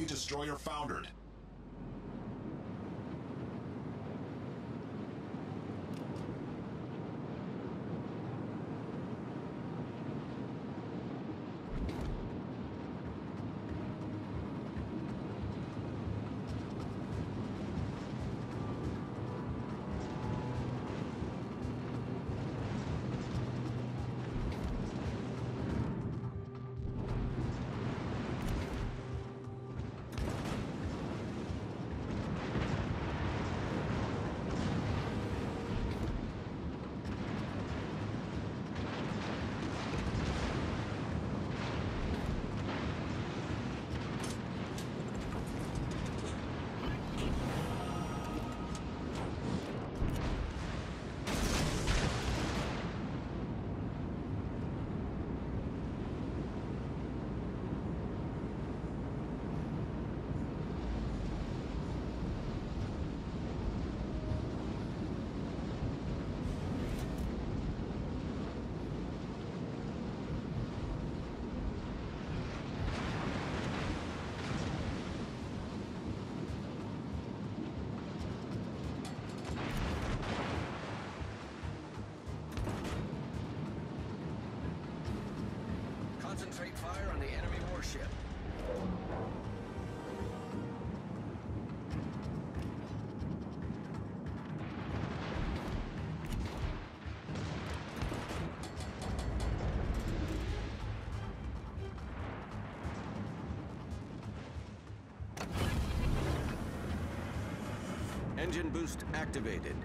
Enemy destroyer foundered. Concentrate fire on the enemy warship. Engine boost activated.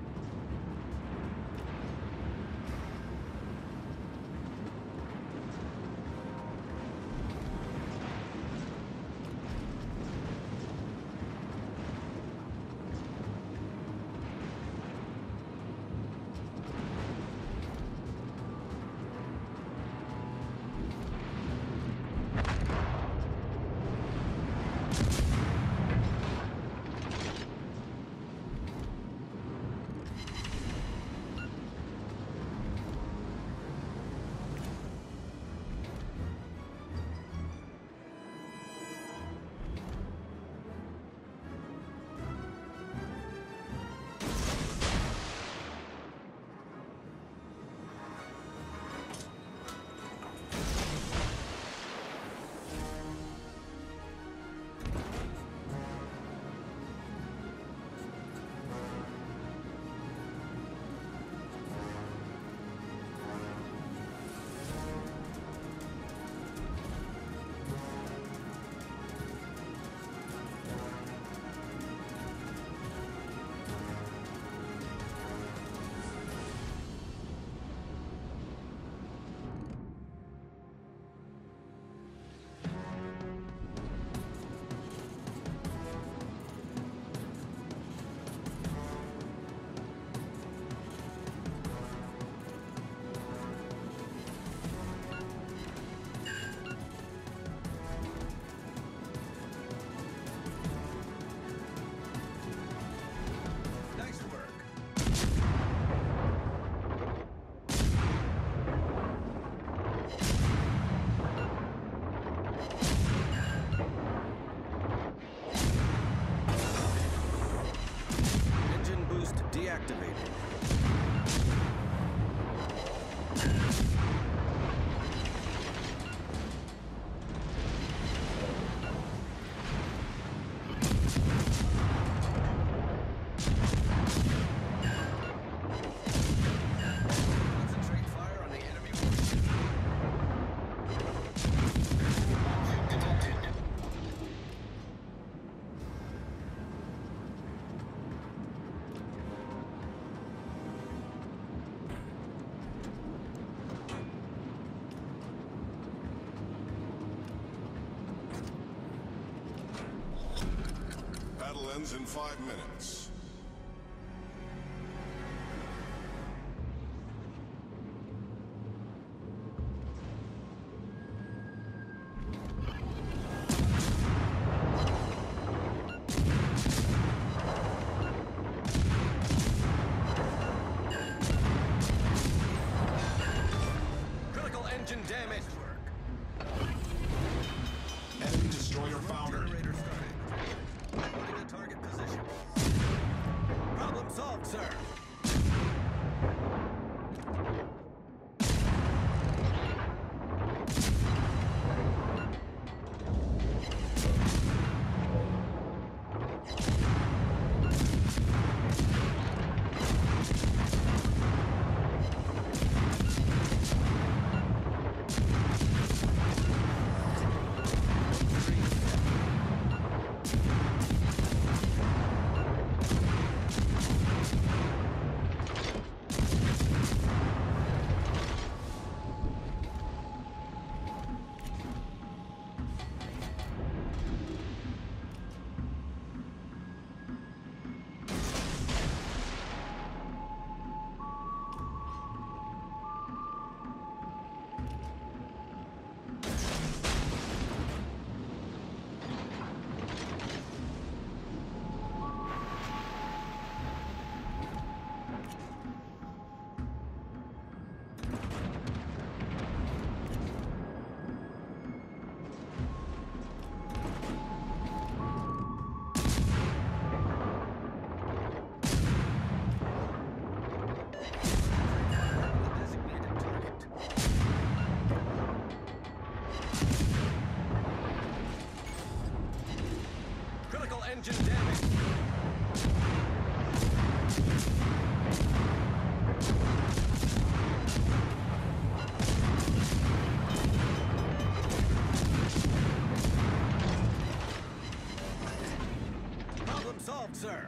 Ends in five minutes. solved, sir.